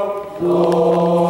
note. Do.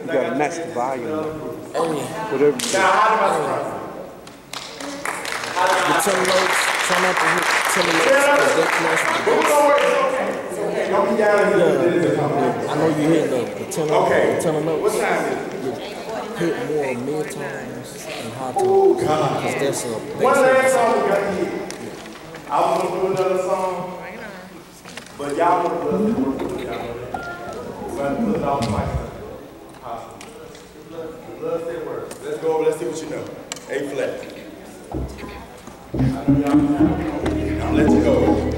You gotta match the volume. Oh, Whatever you do. Now, how do I start? The ten notes, try not to hit ten notes, because that close to the bass. gonna okay. Don't be down here. This is coming. I know you hit the, the ten notes, Okay. the ten What notes, time is it? hit more mid tones and high tones, because that's a One last song we got to hear. I was gonna do another song, but y'all want to do it. Y'all know that. We're gonna put it off twice. Let's go over, let's see what you know. A flat. I let go.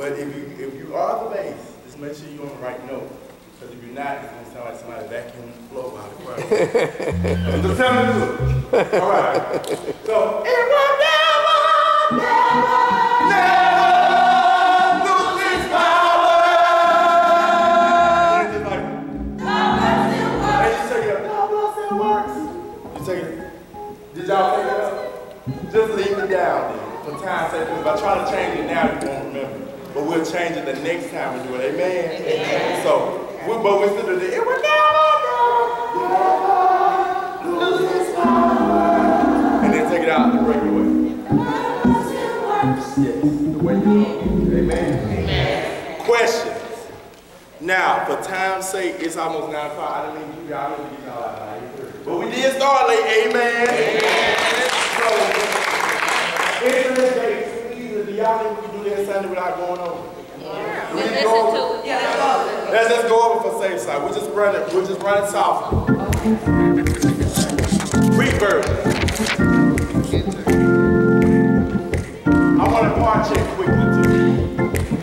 But if you if you are the bass, just make sure you're on the right note. Because if you're not, it's gonna sound like somebody vacuumed the floor out of the choir. All right. So everybody. out the regular way. Yes, the way Question. Now, for time's sake, it's almost 9 o'clock. I didn't leave you y'all. Didn't y'all But we did start late. Amen. Amen. So, in this day, y'all think we can do that Sunday without going over? Yeah. We just go over? Yeah, let's go over for safe side. We're just running, we're just running south version. I want a part check quickly too.